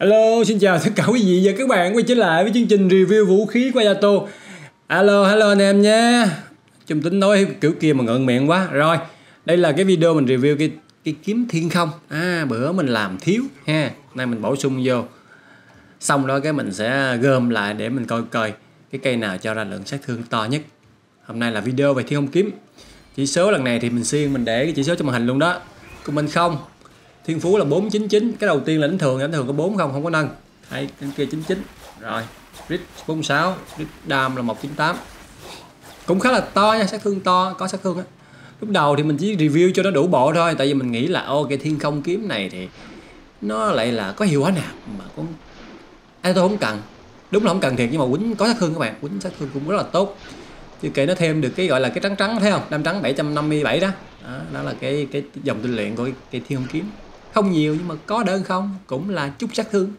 Hello, xin chào tất cả quý vị và các bạn quay trở lại với chương trình review vũ khí của Yato. Hello, hello anh em nhé. Chung tính nói kiểu kia mà ngượng miệng quá. Rồi, đây là cái video mình review cái cái kiếm thiên không. À, bữa mình làm thiếu ha. Nay mình bổ sung vô. Xong đó cái mình sẽ gom lại để mình coi coi cái cây nào cho ra lượng sát thương to nhất. Hôm nay là video về thiên không kiếm. Chỉ số lần này thì mình xuyên mình để cái chỉ số trong màn hình luôn đó. Của mình không Thiên Phú là 499 cái đầu tiên là đánh thường đánh thường có 4 không không có nâng. Hay cái kia 99 rồi Rít 46 Rít Đam là 198 cũng khá là to nha sát thương to có sát thương á. Lúc đầu thì mình chỉ review cho nó đủ bộ thôi tại vì mình nghĩ là ô cái thiên không kiếm này thì nó lại là có hiệu quả nào mà cũng ai tôi không cần. Đúng là không cần thiệt nhưng mà quýnh có sát thương các bạn quýnh sát thương cũng rất là tốt. Chứ kể nó thêm được cái gọi là cái trắng trắng thấy không? Năm trắng 757 đó. Đó, đó là cái cái dòng tinh luyện của cái, cái thiên không kiếm không nhiều nhưng mà có đơn không? Cũng là chút sát thương.